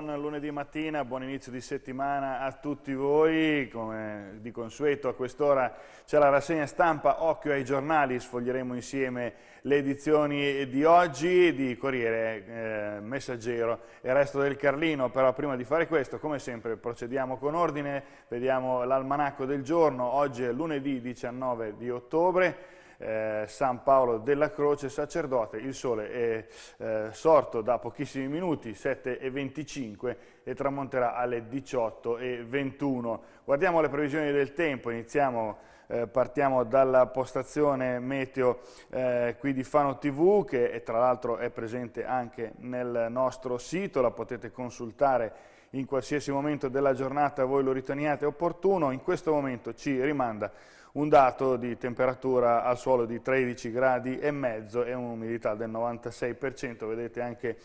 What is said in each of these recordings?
buon lunedì mattina, buon inizio di settimana a tutti voi. Come di consueto a quest'ora c'è la rassegna stampa, occhio ai giornali, sfoglieremo insieme le edizioni di oggi di Corriere, eh, Messaggero e resto del Carlino, però prima di fare questo, come sempre, procediamo con ordine, vediamo l'almanacco del giorno, oggi è lunedì 19 di ottobre, eh, San Paolo della Croce, sacerdote, il sole è eh, sorto da pochissimi minuti, 7.25 e tramonterà alle 18.21. Guardiamo le previsioni del tempo, iniziamo eh, partiamo dalla postazione meteo eh, qui di Fano TV che tra l'altro è presente anche nel nostro sito, la potete consultare in qualsiasi momento della giornata voi lo riteniate opportuno, in questo momento ci rimanda un dato di temperatura al suolo di 13 gradi e mezzo e un'umidità del 96%, vedete anche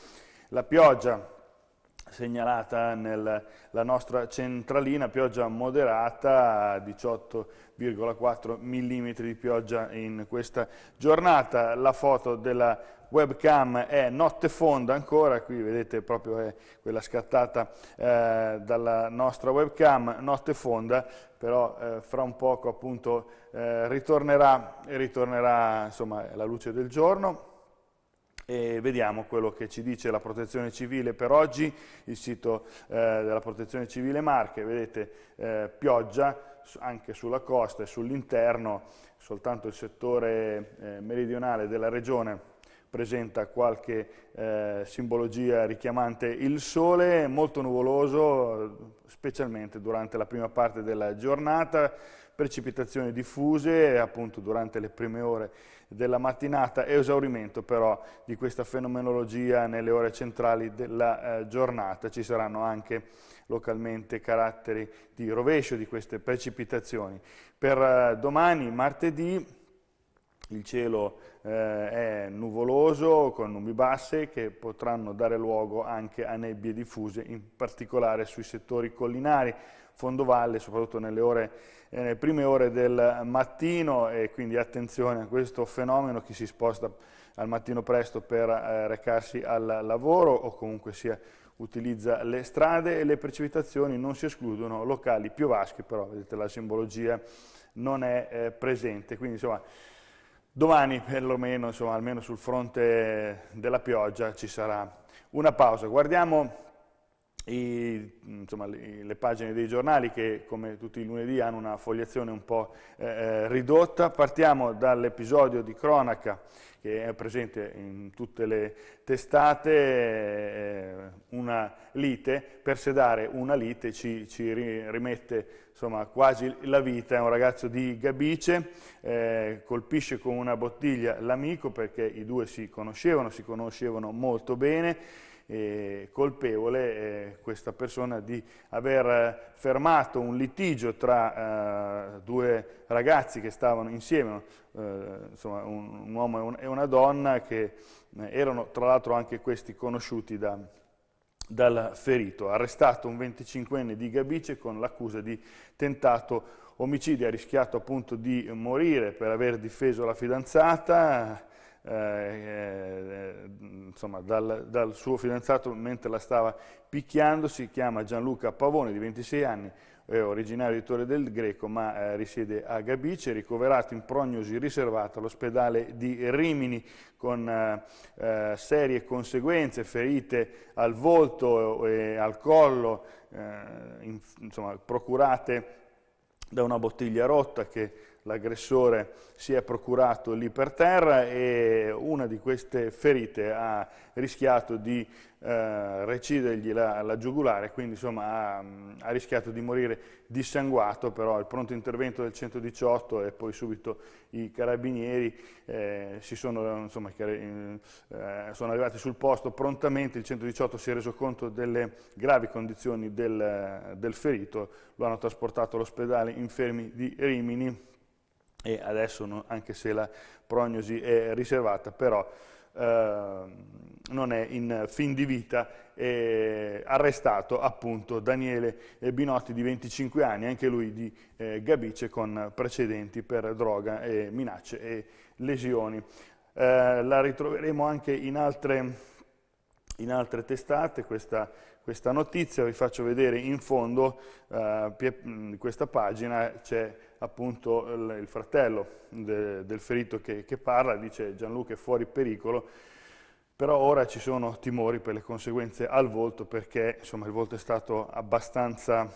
la pioggia segnalata nella nostra centralina, pioggia moderata, 18,4 mm di pioggia in questa giornata. La foto della webcam è notte fonda ancora, qui vedete proprio quella scattata eh, dalla nostra webcam, notte fonda, però eh, fra un poco appunto eh, ritornerà, ritornerà insomma, la luce del giorno e vediamo quello che ci dice la protezione civile. Per oggi, il sito eh, della protezione civile Marche, vedete eh, pioggia anche sulla costa e sull'interno, soltanto il settore eh, meridionale della regione presenta qualche eh, simbologia richiamante. Il sole, molto nuvoloso, specialmente durante la prima parte della giornata, precipitazioni diffuse appunto durante le prime ore della mattinata e esaurimento però di questa fenomenologia nelle ore centrali della eh, giornata. Ci saranno anche localmente caratteri di rovescio di queste precipitazioni. Per eh, domani, martedì, il cielo eh, è nuvoloso con nubi basse che potranno dare luogo anche a nebbie diffuse, in particolare sui settori collinari, fondovalle, soprattutto nelle, ore, eh, nelle prime ore del mattino. E quindi attenzione a questo fenomeno, chi si sposta al mattino presto per eh, recarsi al lavoro o comunque sia utilizza le strade e le precipitazioni non si escludono locali piovaschi, però vedete la simbologia non è eh, presente, quindi insomma Domani perlomeno, insomma, almeno sul fronte della pioggia, ci sarà una pausa. Guardiamo i, insomma, le pagine dei giornali che come tutti i lunedì hanno una fogliazione un po' eh, eh, ridotta. Partiamo dall'episodio di cronaca che è presente in tutte le testate, eh, una lite, per sedare una lite ci, ci rimette insomma, quasi la vita, è un ragazzo di Gabice, eh, colpisce con una bottiglia l'amico perché i due si conoscevano, si conoscevano molto bene, eh, colpevole eh, questa persona di aver fermato un litigio tra eh, due ragazzi che stavano insieme, eh, insomma un, un uomo e, un, e, una donna che eh, erano tra l'altro anche questi conosciuti da, dal ferito. Arrestato un 25enne di Gabice con l'accusa di tentato omicidio, ha rischiato appunto di morire per aver difeso la fidanzata, eh, eh, insomma, dal, dal, suo fidanzato mentre la stava picchiando, si chiama Gianluca Pavone di 26 anni, è originario di Torre del Greco ma eh, risiede a Gabice, ricoverato in prognosi riservata all'ospedale di Rimini con eh, eh, serie conseguenze, ferite al volto e al collo, eh, in, insomma, procurate da una bottiglia rotta che l'aggressore si è procurato lì per terra e una di queste ferite ha rischiato di eh, recidergli la, la, giugulare, quindi insomma ha, ha, rischiato di morire dissanguato, però il pronto intervento del 118 e poi subito i carabinieri eh, si sono, insomma, eh, sono, arrivati sul posto prontamente, il 118 si è reso conto delle gravi condizioni del, del ferito, lo hanno trasportato all'ospedale infermi di Rimini e adesso anche se la prognosi è riservata, però eh, non è in fin di vita, è arrestato appunto Daniele Binotti di 25 anni, anche lui di eh, Gabice con precedenti per droga e minacce e lesioni. Eh, la ritroveremo anche in altre in altre testate questa, questa notizia, vi faccio vedere in fondo eh, questa pagina c'è appunto il, il fratello de, del ferito che, che, parla, dice Gianluca è fuori pericolo, però ora ci sono timori per le conseguenze al volto perché insomma, il volto è stato abbastanza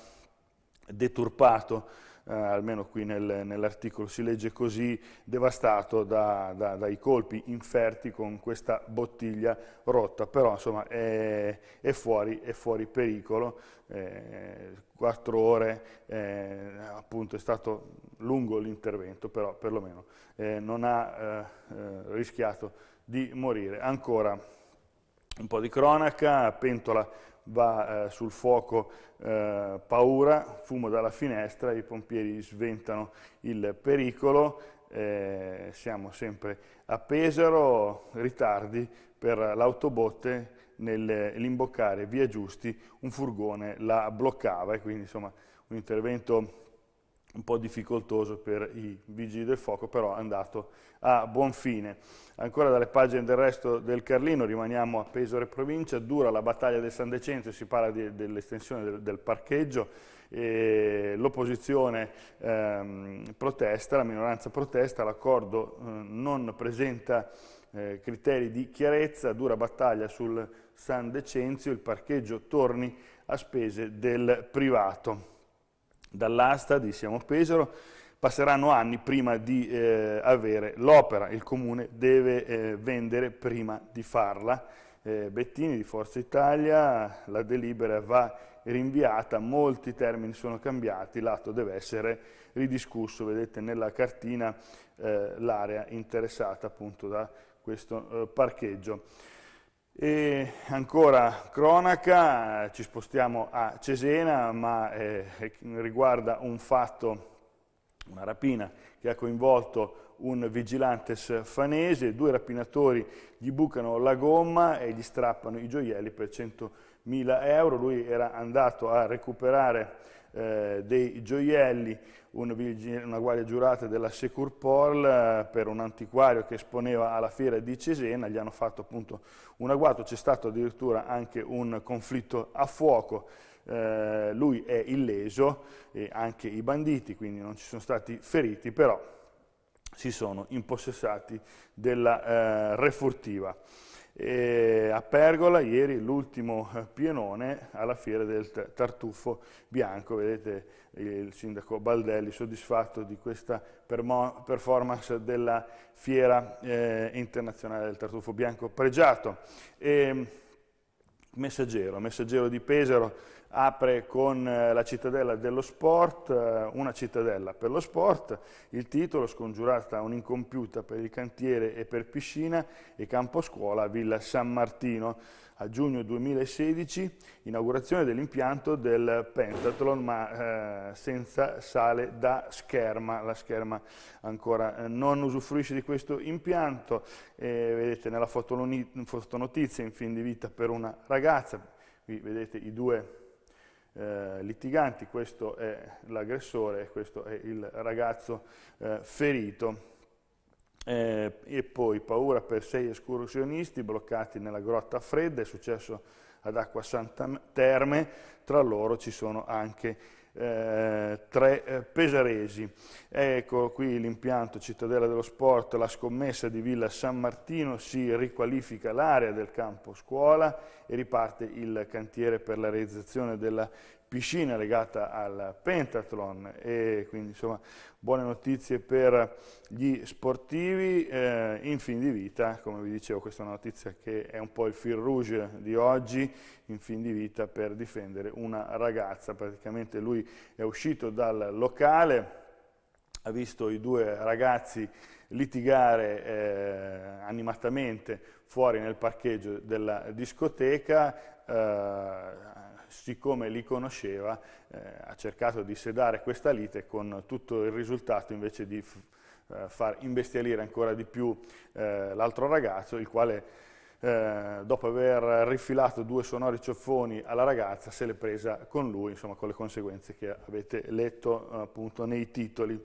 deturpato eh, almeno qui nel, nell'articolo si legge così, devastato da, da, dai colpi inferti con questa bottiglia rotta, però insomma è, è, fuori, è fuori, pericolo, eh, quattro ore, eh, appunto è stato lungo l'intervento, però perlomeno eh, non ha rischiato di morire. Ancora un po' di cronaca, Pentola va eh, sul fuoco eh, paura, fumo dalla finestra, i pompieri sventano il pericolo, eh, siamo sempre a Pesaro, ritardi per l'autobotte nell'imboccare via Giusti, un furgone la bloccava e quindi insomma un intervento un po' difficoltoso per i vigili del fuoco, però è andato a buon fine. Ancora dalle pagine del resto del Carlino rimaniamo a Pesaro e provincia, dura la battaglia del San Decenzio, si parla dell'estensione del, del, parcheggio, l'opposizione ehm, protesta, la minoranza protesta, l'accordo eh, non presenta eh, criteri di chiarezza, dura battaglia sul San Decenzio, il parcheggio torni a spese del privato dall'asta di Siamo Pesaro, passeranno anni prima di eh, avere l'opera, il comune deve eh, vendere prima di farla. Eh, Bettini di Forza Italia, la delibera va rinviata, molti termini sono cambiati, l'atto deve essere ridiscusso, vedete nella cartina eh, l'area interessata appunto da questo eh, parcheggio. E ancora cronaca, ci spostiamo a Cesena, ma eh, riguarda un fatto, una rapina che ha coinvolto un vigilantes fanese, due rapinatori gli bucano la gomma e gli strappano i gioielli per 100.000 euro, lui era andato a recuperare eh, dei gioielli, una, una, guardia giurata della Securpol eh, per un antiquario che esponeva alla fiera di Cesena, gli hanno fatto appunto un agguato, c'è stato addirittura anche un conflitto a fuoco, eh, lui è illeso e anche i banditi, quindi non ci sono stati feriti, però si sono impossessati della eh, refurtiva. E a Pergola ieri l'ultimo eh, pienone alla fiera del tartufo bianco, vedete il sindaco Baldelli soddisfatto di questa performance della fiera eh, internazionale del tartufo bianco pregiato. E, messaggero, messaggero di Pesaro apre con eh, la cittadella dello sport, eh, una cittadella per lo sport, il titolo scongiurata un'incompiuta per il cantiere e per piscina e campo scuola Villa San Martino. A giugno 2016 inaugurazione dell'impianto del Pentathlon ma eh, senza sale da scherma, la scherma ancora eh, non usufruisce di questo impianto, vedete nella fotonotizia in fin di vita per una ragazza, qui vedete i due eh, litiganti, questo è l'aggressore e questo è il ragazzo eh, ferito. Eh, e poi paura per sei escursionisti bloccati nella grotta fredda, è successo ad Acqua Santa Terme, tra loro ci sono anche eh, tre eh, pesaresi. Ecco qui l'impianto Cittadella dello Sport, la scommessa di Villa San Martino, si riqualifica l'area del campo scuola e riparte il cantiere per la realizzazione della piscina legata al pentathlon e quindi insomma buone notizie per gli sportivi eh, in fin di vita, come vi dicevo questa è una notizia che è un po' il fil rouge di oggi, in fin di vita per difendere una ragazza, praticamente lui è uscito dal locale, ha visto i due ragazzi litigare eh, animatamente fuori nel parcheggio della discoteca, eh, siccome li conosceva, eh, ha cercato di sedare questa lite con tutto il risultato invece di eh, far imbestialire ancora di più eh, l'altro ragazzo, il quale eh, dopo aver rifilato due sonori cioffoni alla ragazza se l'è presa con lui, insomma con le conseguenze che avete letto appunto nei titoli.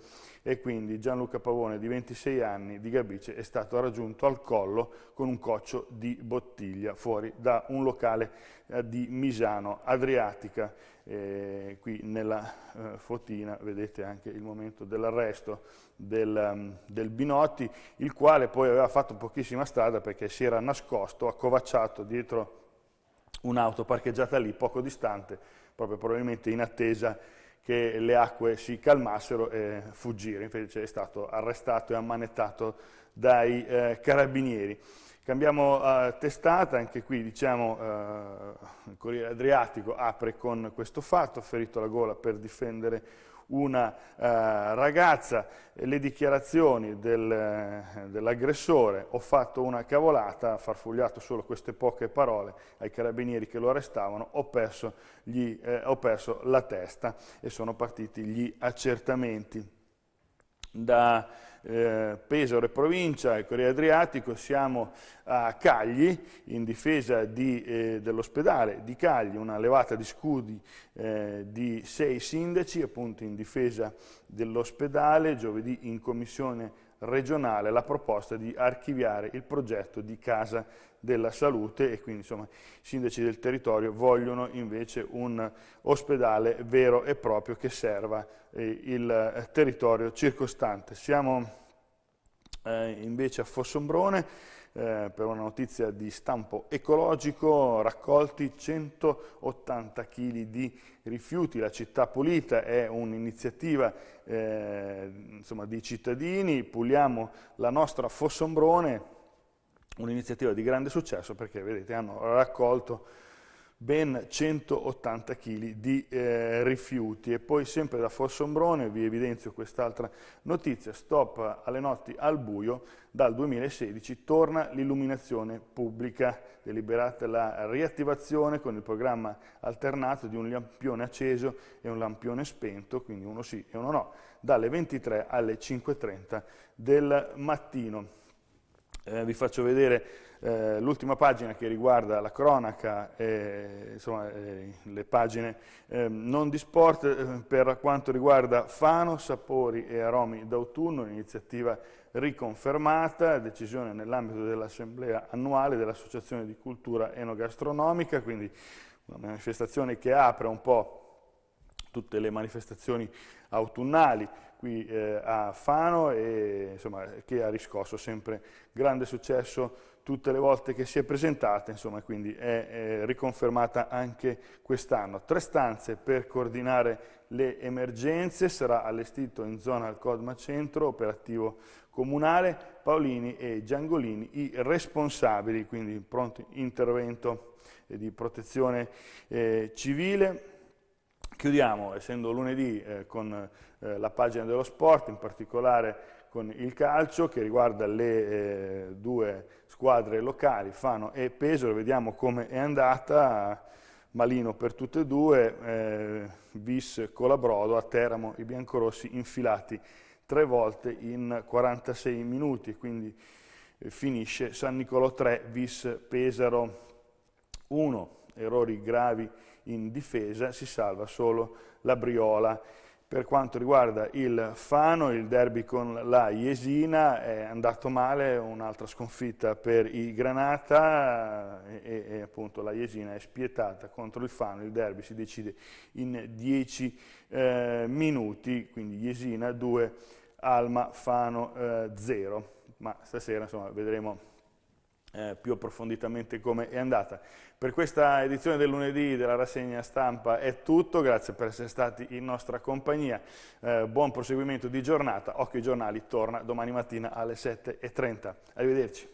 E quindi Gianluca Pavone di 26 anni di Gabice è stato raggiunto al collo con un coccio di bottiglia fuori da un locale eh, di Misano Adriatica. Eh, qui nella eh, fotina vedete anche il momento dell'arresto del, um, del, Binotti, il quale poi aveva fatto pochissima strada perché si era nascosto, accovacciato dietro un'auto parcheggiata lì poco distante, proprio probabilmente in attesa che le acque si calmassero e fuggire, invece è stato arrestato e ammanettato dai eh, carabinieri. Cambiamo uh, testata, anche qui diciamo uh, il Corriere Adriatico apre con questo fatto, ferito la gola per difendere una uh, ragazza, le dichiarazioni del, dell'aggressore, ho fatto una cavolata, farfugliato solo queste poche parole ai carabinieri che lo arrestavano, ho perso, gli, eh, ho perso la testa e sono partiti gli accertamenti. Da, eh, Pesaro e provincia, il Corriere Adriatico, siamo a Cagli in difesa di, eh, dell'ospedale di Cagli, una levata di scudi eh, di sei sindaci appunto in difesa dell'ospedale, giovedì in commissione regionale la proposta di archiviare il progetto di Casa della Salute e quindi insomma, i sindaci del territorio vogliono invece un ospedale vero e proprio che serva eh, il eh, territorio circostante. Siamo eh, invece a Fossombrone eh, per una notizia di stampo ecologico, raccolti 180 kg di rifiuti. La città pulita è un'iniziativa eh, di cittadini, puliamo la nostra Fossombrone, un'iniziativa di grande successo perché vedete hanno raccolto ben 180 kg di eh, rifiuti. E poi sempre da Fossombrone vi evidenzio quest'altra notizia, stop alle notti al buio, dal 2016 torna l'illuminazione pubblica, deliberata la riattivazione con il programma alternato di un lampione acceso e un lampione spento, quindi uno sì e uno no, dalle 23 alle 5.30 del mattino. Eh, vi faccio vedere eh, l'ultima pagina che riguarda la cronaca e insomma, eh, le pagine ehm, non di sport eh, per quanto riguarda Fano, sapori e aromi d'autunno, un'iniziativa riconfermata, decisione nell'ambito dell'assemblea annuale dell'Associazione di Cultura Enogastronomica, quindi una manifestazione che apre un po' tutte le manifestazioni autunnali qui eh, a Fano e insomma, che ha riscosso sempre grande successo tutte le volte che si è presentata, insomma, quindi è, è riconfermata anche quest'anno. Tre stanze per coordinare le emergenze, sarà allestito in zona al Codma Centro, operativo comunale, Paolini e Giangolini i responsabili, quindi pronto intervento di protezione eh, civile. Chiudiamo, essendo lunedì, eh, con eh, la pagina dello sport, in particolare con il calcio che riguarda le eh, due squadre locali, Fano e Pesaro, vediamo come è andata, malino per tutte e due, eh, Vis Colabrodo a Teramo, i biancorossi infilati tre volte in 46 minuti, quindi eh, finisce San Nicolò 3, Vis Pesaro 1, errori gravi in difesa, si salva solo la Briola. Per quanto riguarda il Fano, il derby con la Jesina è andato male, un'altra sconfitta per i Granata e, e, appunto la Jesina è spietata contro il Fano, il derby si decide in 10 eh, minuti, quindi Jesina 2, Alma Fano 0, eh, ma stasera insomma vedremo eh, più approfonditamente come è andata. Per questa edizione del lunedì della rassegna stampa è tutto, grazie per essere stati in nostra compagnia, eh, buon proseguimento di giornata, Occhio ai giornali torna domani mattina alle 7.30. Arrivederci.